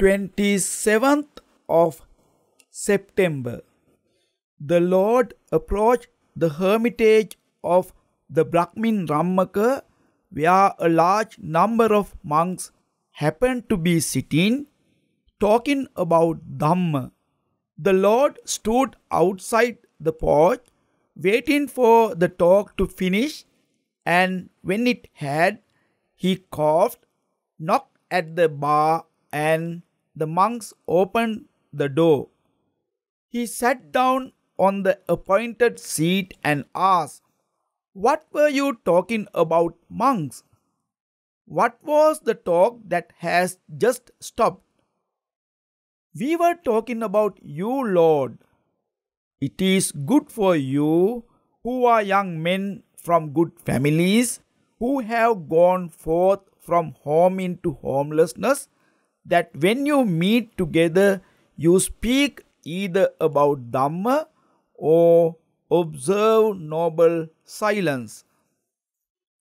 27th of September, the Lord approached the hermitage of the Brahmin Rammaka, where a large number of monks happened to be sitting, talking about Dhamma. The Lord stood outside the porch, waiting for the talk to finish, and when it had, he coughed, knocked at the bar, and the monks opened the door. He sat down on the appointed seat and asked, What were you talking about, monks? What was the talk that has just stopped? We were talking about you, Lord. It is good for you, who are young men from good families, who have gone forth from home into homelessness, that when you meet together, you speak either about Dhamma or observe noble silence.